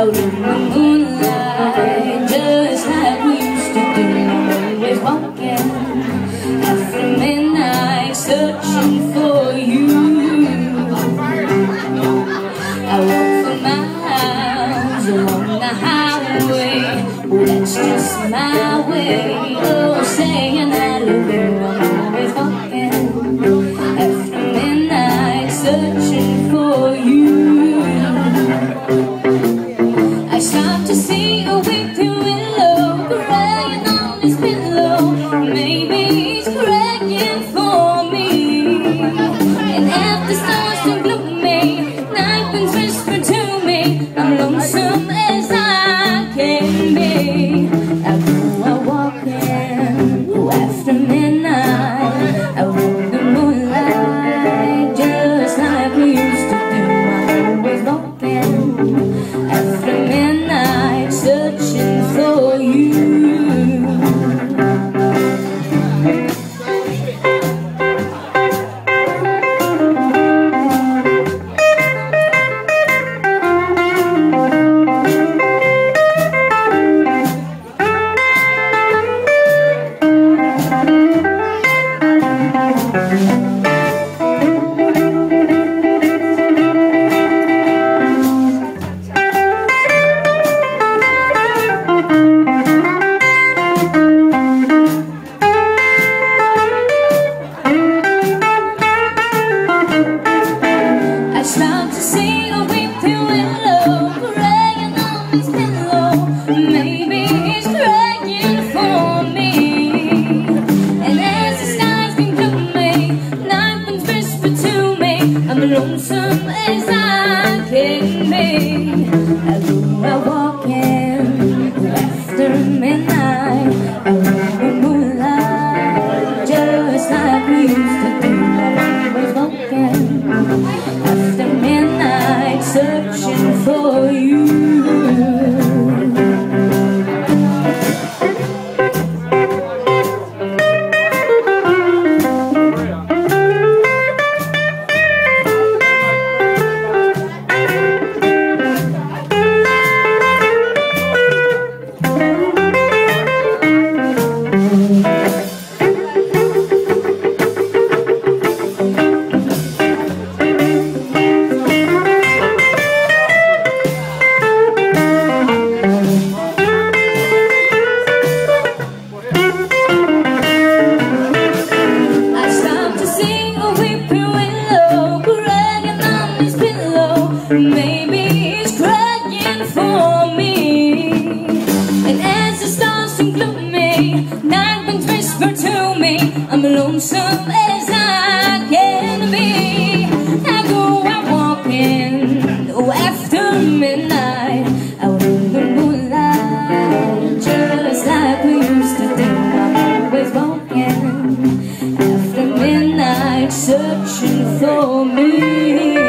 out in the moonlight that's just my way of saying I love you Maybe he's crying for me. And as the stars include me Night winds whisper to me. I'm lonesome as I can be. I go out walking after midnight I the moonlight Just like we used to do for me. And as the stars include me Night winds whisper to me I'm lonesome as I can be. I go out walking after midnight Out in the moonlight Just like we used to do I'm always walking. After midnight Searching for me